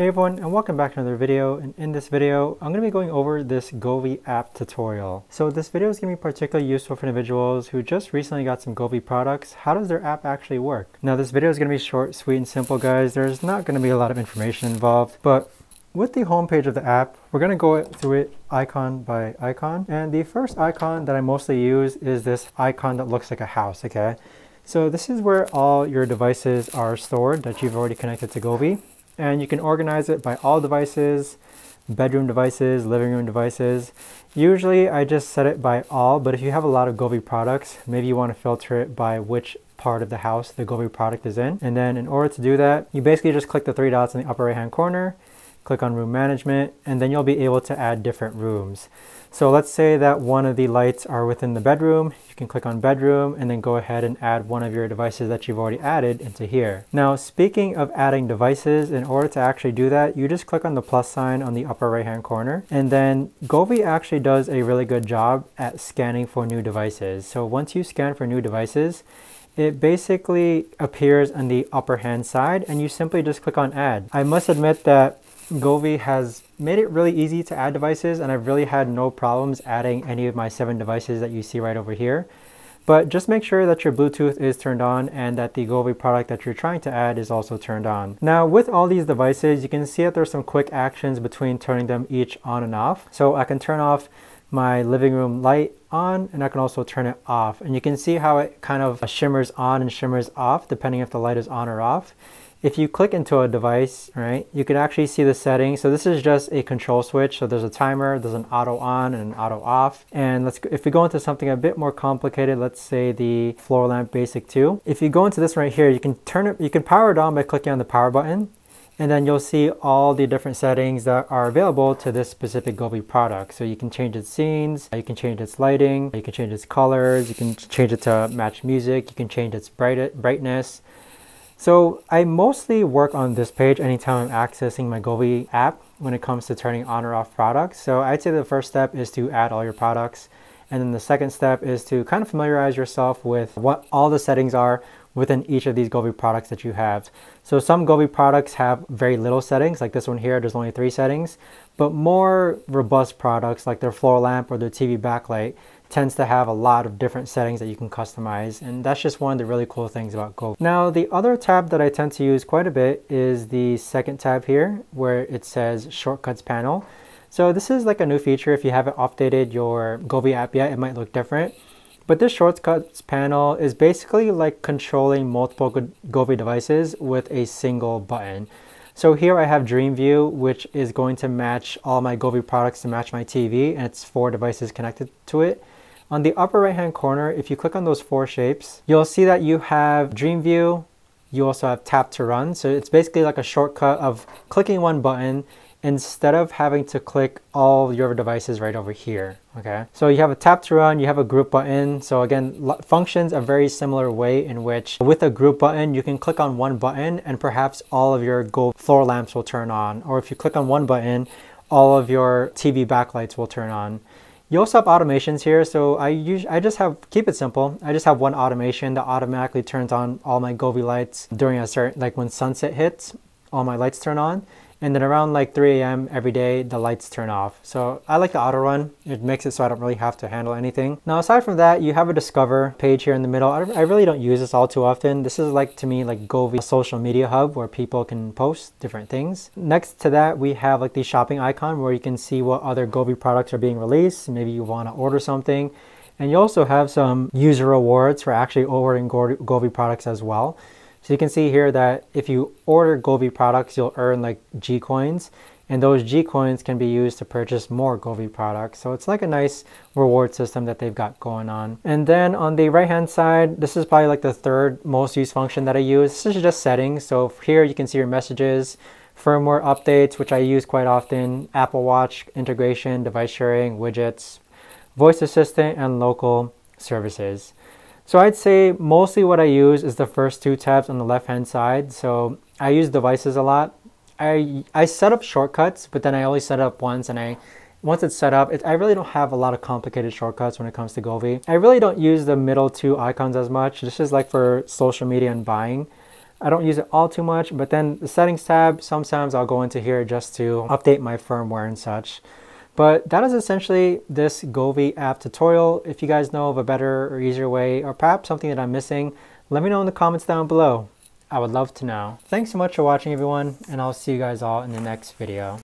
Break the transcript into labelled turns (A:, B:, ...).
A: Hey everyone and welcome back to another video and in this video I'm going to be going over this Govee app tutorial. So this video is going to be particularly useful for individuals who just recently got some Govee products. How does their app actually work? Now this video is going to be short, sweet, and simple guys. There's not going to be a lot of information involved but with the homepage of the app, we're going to go through it icon by icon. And the first icon that I mostly use is this icon that looks like a house, okay? So this is where all your devices are stored that you've already connected to Govee and you can organize it by all devices, bedroom devices, living room devices. Usually I just set it by all, but if you have a lot of Govee products, maybe you want to filter it by which part of the house the Govee product is in. And then in order to do that, you basically just click the three dots in the upper right hand corner, click on room management, and then you'll be able to add different rooms. So let's say that one of the lights are within the bedroom. You can click on bedroom and then go ahead and add one of your devices that you've already added into here. Now, speaking of adding devices, in order to actually do that, you just click on the plus sign on the upper right hand corner. And then Govee actually does a really good job at scanning for new devices. So once you scan for new devices, it basically appears on the upper hand side and you simply just click on add. I must admit that Govee has made it really easy to add devices and I've really had no problems adding any of my seven devices that you see right over here. But just make sure that your Bluetooth is turned on and that the Govee product that you're trying to add is also turned on. Now with all these devices, you can see that there's some quick actions between turning them each on and off. So I can turn off my living room light on and I can also turn it off. And you can see how it kind of shimmers on and shimmers off depending if the light is on or off if you click into a device, right, you can actually see the settings. So this is just a control switch. So there's a timer, there's an auto on and an auto off. And let's if we go into something a bit more complicated, let's say the floor lamp basic 2. If you go into this right here, you can turn it, you can power it on by clicking on the power button. And then you'll see all the different settings that are available to this specific Govee product. So you can change its scenes, you can change its lighting, you can change its colors, you can change it to match music, you can change its bright brightness, so I mostly work on this page anytime I'm accessing my Govee app when it comes to turning on or off products. So I'd say the first step is to add all your products. And then the second step is to kind of familiarize yourself with what all the settings are within each of these Govee products that you have. So some Govee products have very little settings, like this one here, there's only three settings. But more robust products like their floor lamp or their TV backlight, tends to have a lot of different settings that you can customize and that's just one of the really cool things about Go. Now the other tab that I tend to use quite a bit is the second tab here where it says shortcuts panel. So this is like a new feature if you haven't updated your Govee app yet it might look different. But this shortcuts panel is basically like controlling multiple Govee devices with a single button. So here I have DreamView, which is going to match all my Govee products to match my TV, and it's four devices connected to it. On the upper right hand corner, if you click on those four shapes, you'll see that you have DreamView, you also have tap to run. So it's basically like a shortcut of clicking one button instead of having to click all your devices right over here, okay? So you have a tap to run, you have a group button. So again, functions a very similar way in which with a group button, you can click on one button and perhaps all of your Govee floor lamps will turn on. Or if you click on one button, all of your TV backlights will turn on. You also have automations here, so I use I just have keep it simple. I just have one automation that automatically turns on all my Govee lights during a certain like when sunset hits, all my lights turn on. And then around like 3 a.m. every day, the lights turn off. So I like the auto run. It makes it so I don't really have to handle anything. Now, aside from that, you have a discover page here in the middle. I, really don't use this all too often. This is like to me like Govee social media hub where people can post different things. Next to that, we have like the shopping icon where you can see what other Govee products are being released. Maybe you want to order something. And you also have some user rewards for actually ordering Govee products as well. So you can see here that if you order Govee products, you'll earn like G coins and those G coins can be used to purchase more Govee products. So it's like a nice reward system that they've got going on. And then on the right hand side, this is probably like the third most used function that I use. This is just settings. So here you can see your messages, firmware updates, which I use quite often, Apple Watch integration, device sharing, widgets, voice assistant, and local services. So I'd say mostly what I use is the first two tabs on the left hand side. So I use devices a lot. I, I set up shortcuts, but then I only set up once and I once it's set up, it, I really don't have a lot of complicated shortcuts when it comes to Govee. I really don't use the middle two icons as much. This is like for social media and buying. I don't use it all too much, but then the settings tab, sometimes I'll go into here just to update my firmware and such. But that is essentially this Govee app tutorial. If you guys know of a better or easier way, or perhaps something that I'm missing, let me know in the comments down below. I would love to know. Thanks so much for watching everyone, and I'll see you guys all in the next video.